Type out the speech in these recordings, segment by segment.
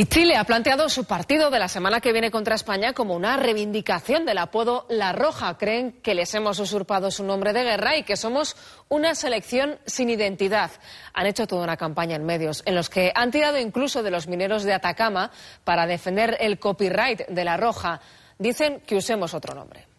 Y Chile ha planteado su partido de la semana que viene contra España como una reivindicación del apodo La Roja. Creen que les hemos usurpado su nombre de guerra y que somos una selección sin identidad. Han hecho toda una campaña en medios en los que han tirado incluso de los mineros de Atacama para defender el copyright de La Roja. Dicen que usemos otro nombre.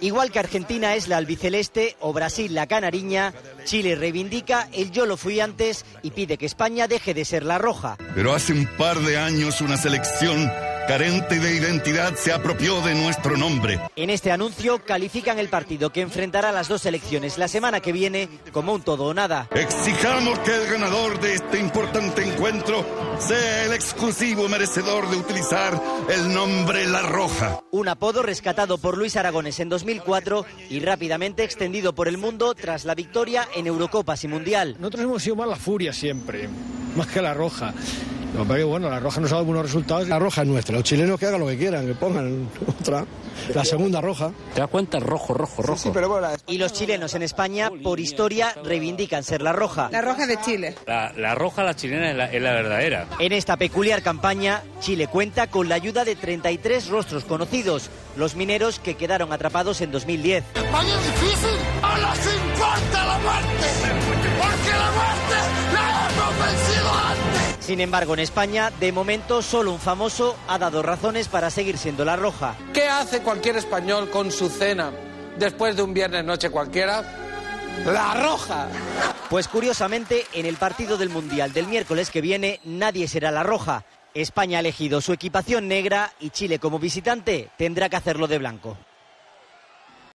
Igual que Argentina es la albiceleste o Brasil la canariña, Chile reivindica el yo lo fui antes y pide que España deje de ser la roja. Pero hace un par de años una selección carente de identidad, se apropió de nuestro nombre. En este anuncio califican el partido que enfrentará las dos elecciones la semana que viene como un todo o nada. Exijamos que el ganador de este importante encuentro sea el exclusivo merecedor de utilizar el nombre La Roja. Un apodo rescatado por Luis Aragones en 2004 y rápidamente extendido por el mundo tras la victoria en Eurocopas y Mundial. Nosotros hemos sido más la furia siempre, más que la roja. No, pero bueno, la roja nos ha dado buenos resultados. La roja es nuestra. Los chilenos que hagan lo que quieran, que pongan otra. La segunda roja. ¿Te das cuenta? Rojo, rojo, rojo. Sí, pero bueno, y los chilenos en España, por historia, reivindican ser la roja. La roja de Chile. La, la roja, la chilena, es la, es la, verdadera. En esta peculiar campaña, Chile cuenta con la ayuda de 33 rostros conocidos, los mineros que quedaron atrapados en 2010. España es difícil, a los Sin embargo, en España, de momento, solo un famoso ha dado razones para seguir siendo la roja. ¿Qué hace cualquier español con su cena después de un viernes noche cualquiera? La roja. Pues curiosamente, en el partido del Mundial del miércoles que viene, nadie será la roja. España ha elegido su equipación negra y Chile como visitante tendrá que hacerlo de blanco.